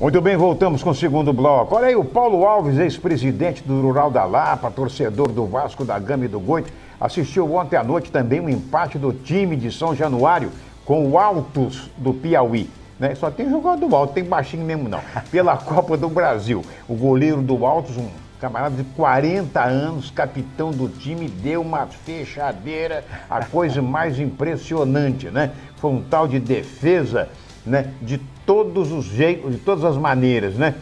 Muito bem, voltamos com o segundo bloco. Olha aí, o Paulo Alves, ex-presidente do Rural da Lapa, torcedor do Vasco da Gama e do Goito, assistiu ontem à noite também um empate do time de São Januário com o Altos do Piauí. Né? Só tem jogador do Alto, tem baixinho mesmo não. Pela Copa do Brasil. O goleiro do Altos, um camarada de 40 anos, capitão do time, deu uma fechadeira, a coisa mais impressionante, né? Foi um tal de defesa, né? De todos os jeitos, de todas as maneiras, né?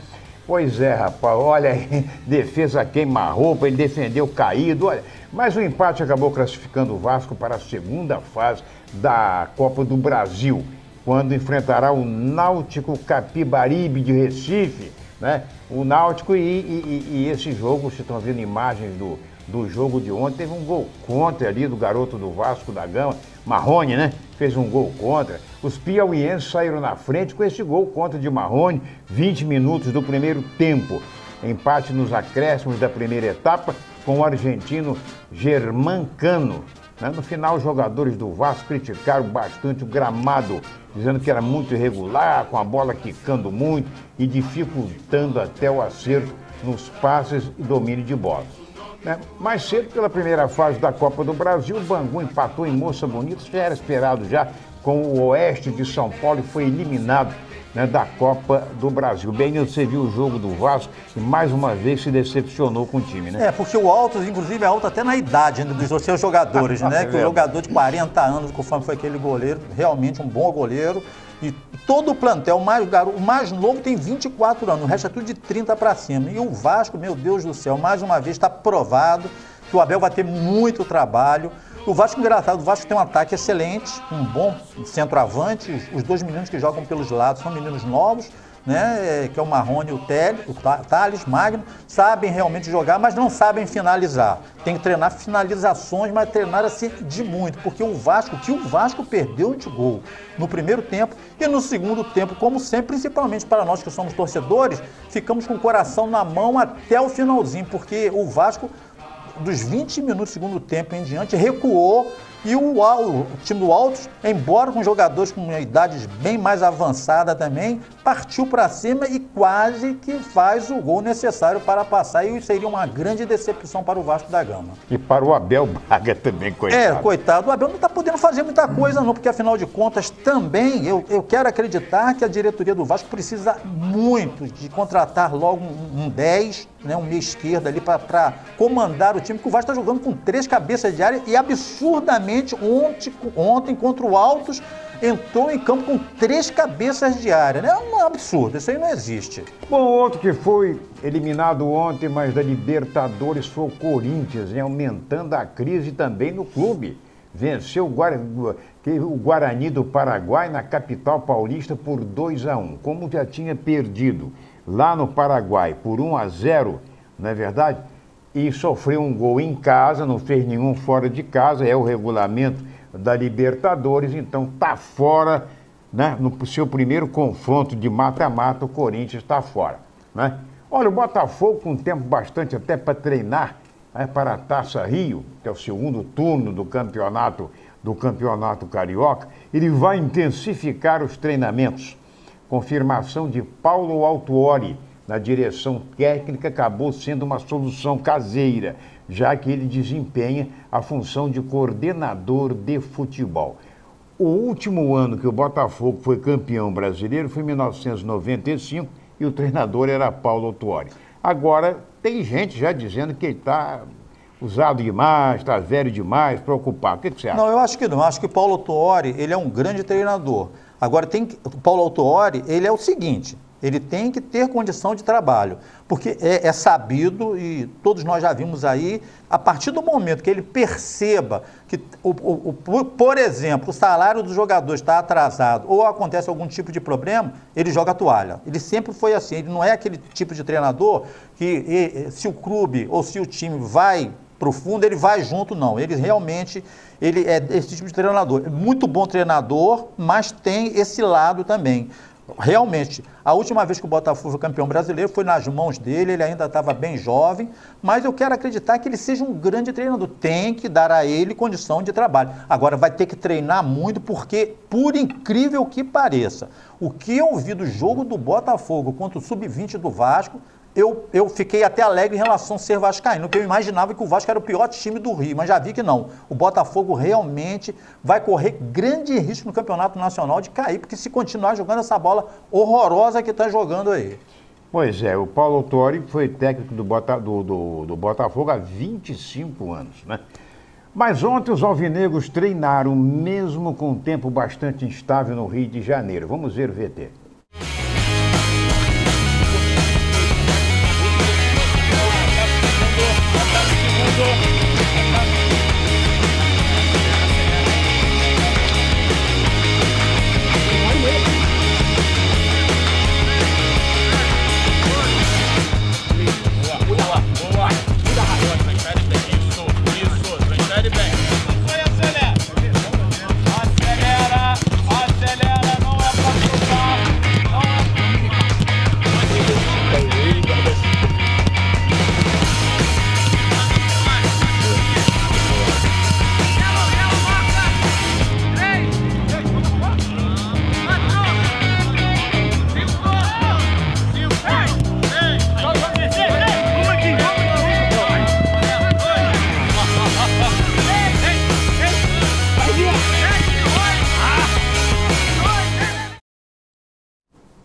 Pois é, rapaz, olha aí, defesa queima-roupa, ele defendeu caído, olha. Mas o empate acabou classificando o Vasco para a segunda fase da Copa do Brasil, quando enfrentará o Náutico Capibaribe de Recife, né? O Náutico e, e, e esse jogo, vocês estão vendo imagens do, do jogo de ontem, teve um gol contra ali do garoto do Vasco da Gama, Marrone, né? Fez um gol contra. Os piauienses saíram na frente com esse gol contra de Marrone, 20 minutos do primeiro tempo. Empate nos acréscimos da primeira etapa com o argentino Germancano. Né? No final, os jogadores do Vasco criticaram bastante o gramado, dizendo que era muito irregular, com a bola quicando muito e dificultando até o acerto nos passes e domínio de bola. Né? Mais cedo, pela primeira fase da Copa do Brasil, o Bangu empatou em Moça Bonita, já era esperado já, com o Oeste de São Paulo e foi eliminado né, da Copa do Brasil. Bem, você viu o jogo do Vasco e mais uma vez se decepcionou com o time, né? É, porque o Alto, inclusive, é alto até na idade né, dos seus jogadores, né? Que o jogador de 40 anos, conforme foi aquele goleiro, realmente um bom goleiro. E todo o plantel, mais, o mais novo tem 24 anos, o resto é tudo de 30 para cima. E o Vasco, meu Deus do céu, mais uma vez está provado que o Abel vai ter muito trabalho. O Vasco, engraçado, o Vasco tem um ataque excelente, um bom centroavante. Os dois meninos que jogam pelos lados são meninos novos, né? É, que é o Marrone e o, Tel, o Thales, Magno, sabem realmente jogar, mas não sabem finalizar. Tem que treinar finalizações, mas treinar assim de muito, porque o Vasco, que o Vasco perdeu de gol no primeiro tempo e no segundo tempo, como sempre, principalmente para nós que somos torcedores, ficamos com o coração na mão até o finalzinho, porque o Vasco dos 20 minutos do segundo tempo em diante, recuou e o, o, time do Altos, embora com jogadores com idades bem mais avançada também, partiu para cima e quase que faz o gol necessário para passar. E seria uma grande decepção para o Vasco da Gama. E para o Abel Braga também, coitado. É, coitado. O Abel não está podendo fazer muita coisa, não, porque afinal de contas também eu, eu quero acreditar que a diretoria do Vasco precisa muito de contratar logo um, um 10, né, um meia esquerda ali para comandar o time, porque o Vasco está jogando com três cabeças de área e absurdamente ontem, ontem contra o Altos entrou em campo com três cabeças de área. Né? É um absurdo, isso aí não existe. Bom, outro que foi eliminado ontem, mas da Libertadores foi o Corinthians, né? aumentando a crise também no clube. Venceu o Guarani do Paraguai na capital paulista por 2 a 1 Como já tinha perdido lá no Paraguai por 1 a 0 não é verdade? E sofreu um gol em casa, não fez nenhum fora de casa, é o regulamento da Libertadores, então está fora, né? No seu primeiro confronto de mata-mata, o Corinthians está fora, né? Olha, o Botafogo com tempo bastante até para treinar né, para a Taça Rio, que é o segundo turno do campeonato do campeonato carioca, ele vai intensificar os treinamentos. Confirmação de Paulo Altuori na direção técnica acabou sendo uma solução caseira já que ele desempenha a função de coordenador de futebol. O último ano que o Botafogo foi campeão brasileiro foi em 1995 e o treinador era Paulo Tuori. Agora, tem gente já dizendo que ele está usado demais, está velho demais, preocupado. O que, que, você acha? Não, eu acho que não. Acho que Paulo Tuori, ele é um grande treinador. Agora, tem que, o Paulo Tuori, ele é o seguinte, ele tem que ter condição de trabalho, porque é, é, sabido e todos nós já vimos aí, a partir do momento que ele perceba que, o, o, o, por exemplo, o salário do jogador está atrasado ou acontece algum tipo de problema, ele joga a toalha. Ele sempre foi assim, ele não é aquele tipo de treinador que se o clube ou se o time vai para o fundo, ele vai junto, não. Ele realmente ele é esse tipo de treinador. Muito bom treinador, mas tem esse lado também. realmente, a última vez que o Botafogo foi campeão brasileiro foi nas mãos dele, ele ainda estava bem jovem, mas eu quero acreditar que ele seja um grande treinador. Tem que dar a ele condição de trabalho. Agora, vai ter que treinar muito, porque, por incrível que pareça, o que eu vi do jogo do Botafogo contra o Sub-20 do Vasco eu, eu fiquei até alegre em relação a ser vascaíno, porque eu imaginava que o Vasco era o pior time do Rio, mas já vi que não. O Botafogo realmente vai correr grande risco no Campeonato Nacional de cair, porque se continuar jogando essa bola horrorosa que está jogando aí. Pois é, o Paulo Autori foi técnico do, Bota, do, do, do Botafogo há 25 anos, né? Mas ontem os alvinegros treinaram, mesmo com um tempo bastante instável no Rio de Janeiro. Vamos ver o VT.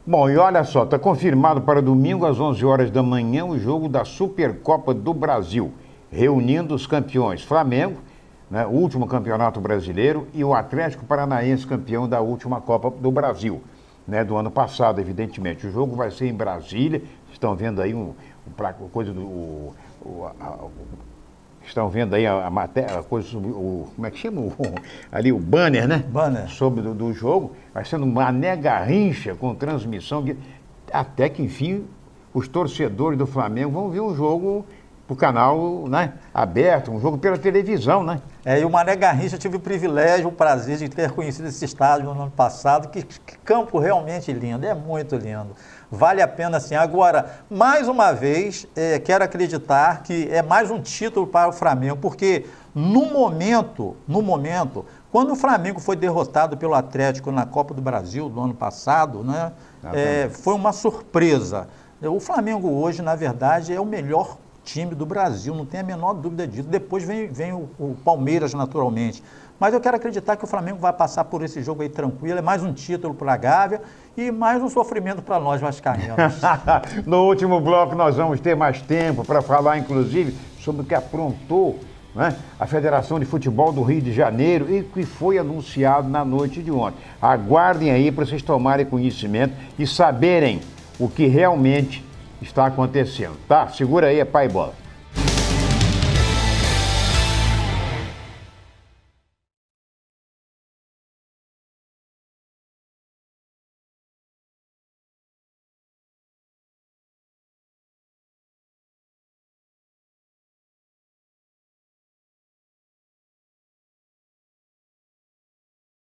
Bom, e olha só, está confirmado para domingo às 11 horas da manhã o jogo da Supercopa do Brasil, reunindo os campeões Flamengo, né, o último campeonato brasileiro, e o Atlético Paranaense, campeão da última Copa do Brasil, né, do ano passado, evidentemente. O jogo vai ser em Brasília, estão vendo aí um, um coisa do. O, o, a, Estão vendo aí a, a matéria, a coisa sobre o. Como é que chama? O, ali o banner, né? Banner. Sobre do, do jogo. Vai sendo uma nega rincha com transmissão. De, até que, enfim, os torcedores do Flamengo vão ver um jogo para o canal né, aberto, um jogo pela televisão, né? É, e o Mané Garrincha tive o privilégio, o prazer de ter conhecido esse estádio no ano passado. Que, que campo realmente lindo, é muito lindo. Vale a pena sim. Agora, mais uma vez, é, quero acreditar que é mais um título para o Flamengo, porque no momento, no momento, quando o Flamengo foi derrotado pelo Atlético na Copa do Brasil do ano passado, né, ah, é, foi uma surpresa. O Flamengo hoje, na verdade, é o melhor time do Brasil, não tem a menor dúvida disso. Depois vem, vem o, o Palmeiras, naturalmente. Mas eu quero acreditar que o Flamengo vai passar por esse jogo aí tranquilo. É mais um título para a Gávea e mais um sofrimento para nós vascaínos. no último bloco nós vamos ter mais tempo para falar, inclusive, sobre o que aprontou né, a Federação de Futebol do Rio de Janeiro e que foi anunciado na noite de ontem. Aguardem aí para vocês tomarem conhecimento e saberem o que realmente está acontecendo, tá? Segura aí, é pai bola.